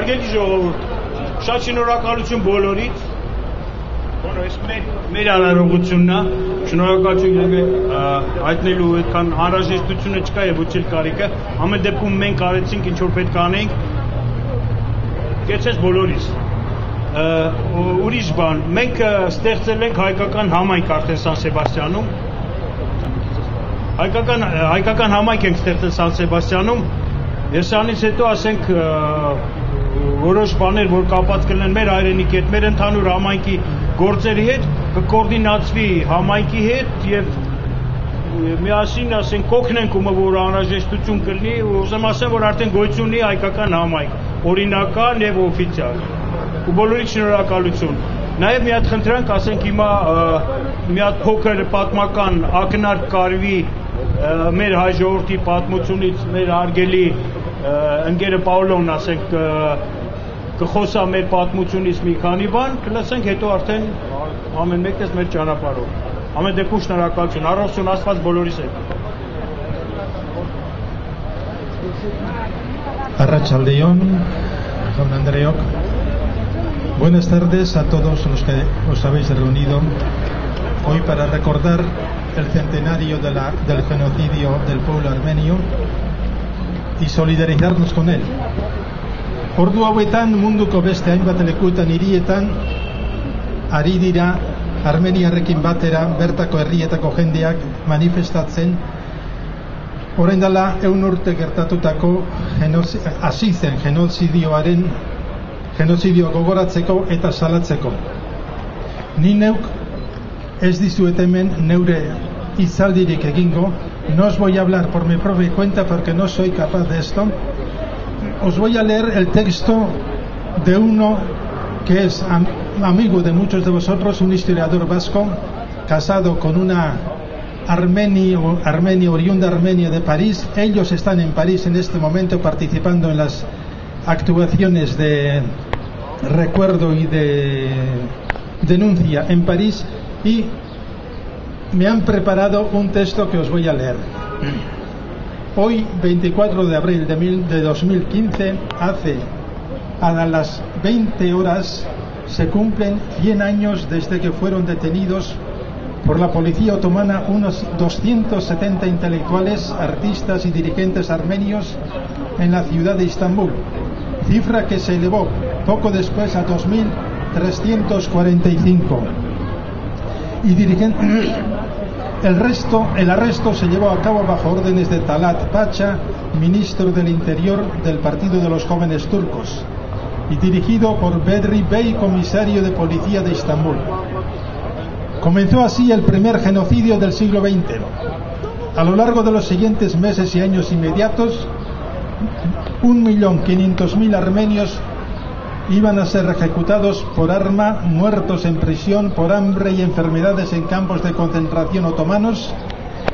Հարգելի ժողովուրդ, շատ շնորհակալություն բոլորից։ Որը այս մեր մեր արարողությունն է։ Շնորհակալություն եղեք հայտնելու այդքան անհրաժեշտությունը չկա եւ ոչ էլ կարիքը։ Ամեն դեպքում մենք արեցինք ինչ որ պետք անենք։ Կեցես բոլորիս։ Ուրիշ բան, մենք ստեղծել ենք հայկական համայնք արդեն Սան Սեբաստիանում։ Հայկական հայկական համայնք ենք ստեղծել Սան Սեբաստիանում։ Ես անից հետո ասենք որոշ բաներ, որ կապած կլինեն մեր հայրենիքի հետ, մեր ընդհանուր համայնքի գործերի հետ, կկոորդինացվի համայնքի հետ եւ միասին ասենք կօգնենք ումը որ անհրաժեշտություն կլինի, ուզեմ ասեմ, որ արդեն գոյություն ունի հայկական համայնք, օրինական եւ օֆիցիալ։ Ու բոլորիդ շնորհակալություն։ Նաև մի հատ խնդրանք, ասենք հիմա մի հատ փոքր պատմական ակնարկ կարվի մեր հայ ժողովրդի պատմությունից մեր արգելի ընկերը Պաուլոն ասենք կխոսա մեր պատմությունից մի քանի բան, կլսենք հետո արդեն ամեն մեկն էս մեր ճանապարհով։ Ամեն դեպքում շնորհակալություն, առողջություն Աստված բոլորիս հետ։ Arrachaldeón, Juan Andreok. Buenas tardes a todos los que os habéis reunido hoy para recordar el centenario de la, del genocidio del pueblo armenio y solidarizarnos con él. Ordu hauetan munduko beste hainbat lekuetan hirietan ari dira Armeniarrekin batera bertako herrietako jendeak manifestatzen orain dela eun urte gertatutako hasi zen genozidioaren genozidio gogoratzeko eta salatzeko. Ni neuk ez dizuet hemen neure izaldirik egingo, no os voy a hablar por mi propia cuenta porque no soy capaz de esto. Os voy a leer el texto de uno que es am amigo de muchos de vosotros, un historiador vasco, casado con una armenia, armenia, oriunda Armenia de París. Ellos están en París en este momento participando en las actuaciones de recuerdo y de denuncia en París y me han preparado un texto que os voy a leer. Hoy, 24 de abril de, mil, de 2015, hace a las 20 horas se cumplen 100 años desde que fueron detenidos por la policía otomana unos 270 intelectuales, artistas y dirigentes armenios en la ciudad de Estambul, cifra que se elevó poco después a 2.345. Y el resto, el arresto se llevó a cabo bajo órdenes de Talat Pacha, ministro del Interior del Partido de los Jóvenes Turcos, y dirigido por Bedri Bey, comisario de policía de Estambul. Comenzó así el primer genocidio del siglo XX. A lo largo de los siguientes meses y años inmediatos, 1.500.000 armenios iban a ser ejecutados por arma, muertos en prisión por hambre y enfermedades en campos de concentración otomanos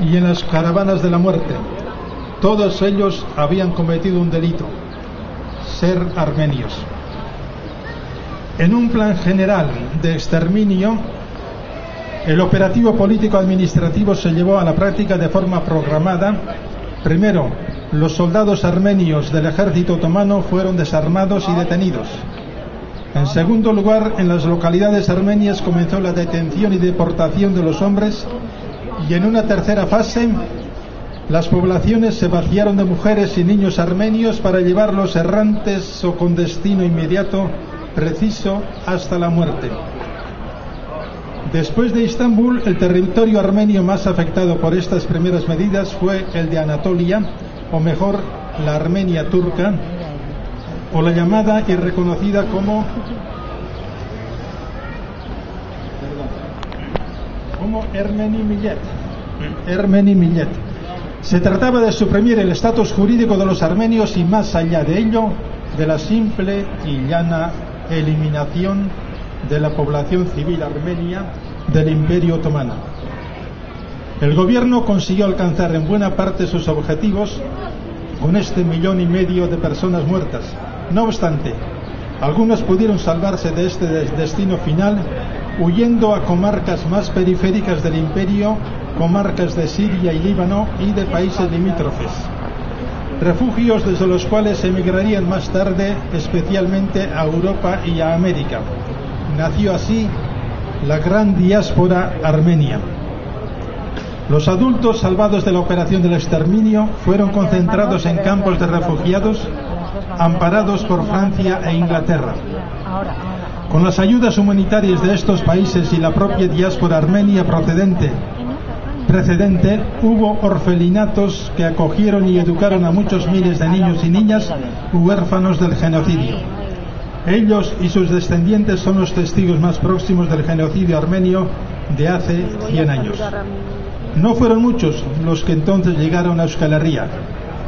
y en las caravanas de la muerte. Todos ellos habían cometido un delito, ser armenios. En un plan general de exterminio, el operativo político-administrativo se llevó a la práctica de forma programada. Primero, los soldados armenios del ejército otomano fueron desarmados y detenidos. En segundo lugar, en las localidades armenias comenzó la detención y deportación de los hombres y en una tercera fase las poblaciones se vaciaron de mujeres y niños armenios para llevarlos errantes o con destino inmediato preciso hasta la muerte. Después de Estambul, el territorio armenio más afectado por estas primeras medidas fue el de Anatolia, o mejor, la Armenia turca, o la llamada y reconocida como como Ermeni Millet. Ermeni Millet. Se trataba de suprimir el estatus jurídico de los armenios y más allá de ello, de la simple y llana eliminación de la población civil armenia del Imperio Otomano. El gobierno consiguió alcanzar en buena parte sus objetivos con este millón y medio de personas muertas. No obstante, algunos pudieron salvarse de este destino final huyendo a comarcas más periféricas del imperio, comarcas de Siria y Líbano y de países limítrofes. refugios desde los cuales emigrarían más tarde especialmente a Europa y a América. Nació así la gran diáspora armenia. Los adultos salvados de la operación del exterminio fueron concentrados en campos de refugiados amparados por Francia e Inglaterra. Con las ayudas humanitarias de estos países y la propia diáspora armenia procedente precedente, hubo orfelinatos que acogieron y educaron a muchos miles de niños y niñas huérfanos del genocidio. Ellos y sus descendientes son los testigos más próximos del genocidio armenio de hace 100 años. No fueron muchos los que entonces llegaron a Euskal Herria,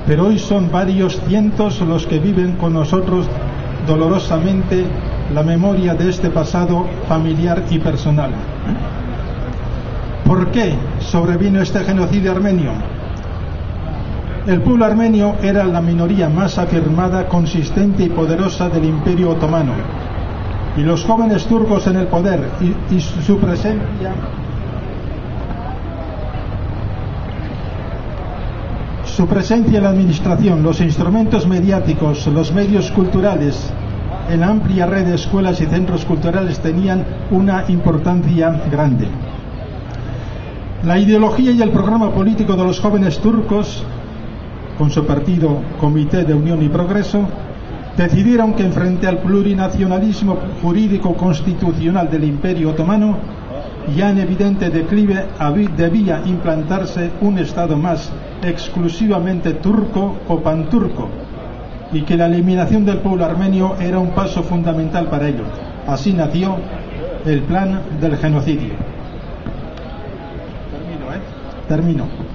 pero hoy son varios cientos los que viven con nosotros dolorosamente la memoria de este pasado familiar y personal. ¿Por qué sobrevino este genocidio armenio? El pueblo armenio era la minoría más afirmada, consistente y poderosa del imperio otomano. Y los jóvenes turcos en el poder y, su presencia su presencia en la administración, los instrumentos mediáticos, los medios culturales, en la amplia red de escuelas y centros culturales tenían una importancia grande. La ideología y el programa político de los jóvenes turcos, con su partido Comité de Unión y Progreso, decidieron que frente al plurinacionalismo jurídico constitucional del Imperio Otomano, ya en evidente declive debía implantarse un Estado más exclusivamente turco o panturco y que la eliminación del pueblo armenio era un paso fundamental para ello. Así nació el plan del genocidio. Termino, ¿eh? Termino.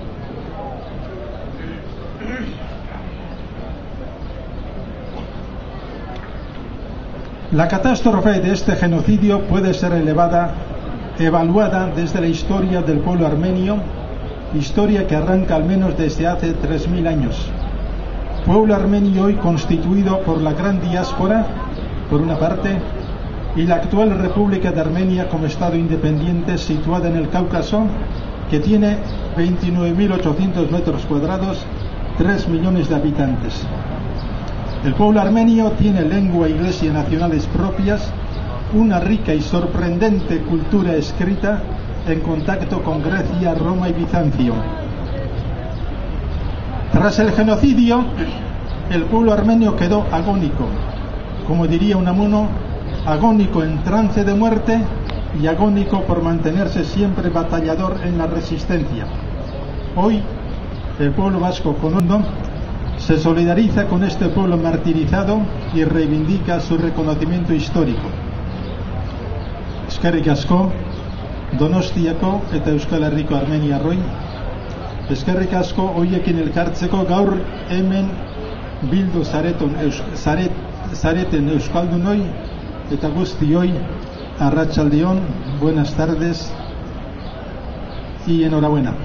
La catástrofe de este genocidio puede ser elevada, evaluada desde la historia del pueblo armenio, historia que arranca al menos desde hace 3.000 años. Pueblo armenio hoy constituido por la gran diáspora, por una parte, y la actual República de Armenia como Estado independiente situada en el Cáucaso, que tiene 29.800 metros cuadrados, 3 millones de habitantes. El pueblo armenio tiene lengua e iglesia nacionales propias, una rica y sorprendente cultura escrita en contacto con Grecia, Roma y Bizancio. Tras el genocidio, el pueblo armenio quedó agónico, como diría Unamuno, agónico en trance de muerte y agónico por mantenerse siempre batallador en la resistencia. Hoy, el pueblo vasco con hondo se solidariza con este pueblo martirizado y reivindica su reconocimiento histórico. Donostiako eta Euskal Herriko Armenia roi, eskerrik asko hoiekin elkartzeko gaur hemen bildu zareton, eus, zaret, zareten Euskaldunoi eta guztioi arratsaldeon, buenas tardes y enhorabuena.